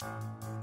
Thanks.